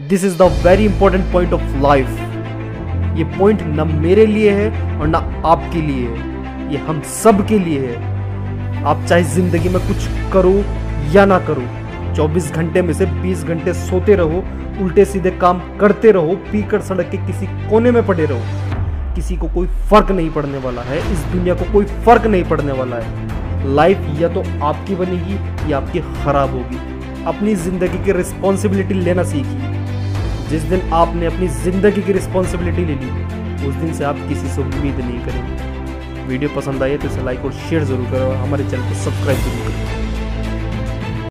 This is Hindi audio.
This is the very important point of life ये पॉइंट न मेरे लिए है और ना आपके लिए है। ये हम सब के लिए है। आप चाहे ज़िंदगी में कुछ करो या ना करो 24 घंटे में से 20 घंटे सोते रहो, उल्टे सीधे काम करते रहो, पीकर सड़क के किसी कोने में पड़े रहो। किसी को कोई फ़र्क नहीं पड़ने वाला है। इस दुनिया को कोई फ़र्क नहीं पड़ने वाला है। लाइफ या तो आपकी बनेगी या आपकी खराब होगी। अपनी ज़िंदगी की रिस्पॉन्सिबिलिटी लेना सीखिए। जिस दिन आपने अपनी ज़िंदगी की रिस्पॉन्सिबिलिटी ले ली, उस दिन से आप किसी से उम्मीद नहीं करेंगे। वीडियो पसंद आई है तो इसे लाइक और शेयर ज़रूर करो और हमारे चैनल को सब्सक्राइब ज़रूर करें।